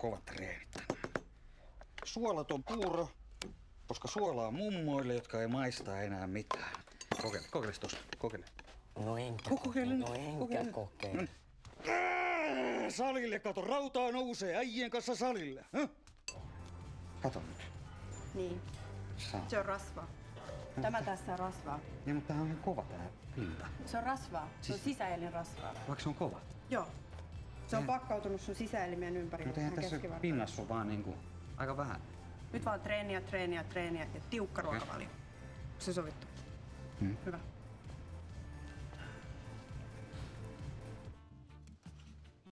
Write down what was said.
kovat treenit. Suolaton puuro, koska suola on mummoille, jotka ei maista enää mitään. Kokeile, kokeile tuossa, kokeile. No enkä Kokeile No enkä kokeile. kokeile. Ää, Salille, kato, rautaa nousee äijien kanssa salille. Hä? Kato nyt. Niin, Saa. se on rasvaa. Tämä tässä on rasvaa. Ja, mutta tää on ihan kova tää pinta. Se on rasvaa. Se on Siis- sisäelin rasvaa. Vaikka se on kova. Joo. Se on pakkautunut sun sisäelimien ympärille. Mutta eihän tässä pinnassa on vaan niinku aika vähän. Nyt vaan treeniä, treeniä, treeniä ja tiukka ruokavalio. Se sovittu. Hmm. Hyvä.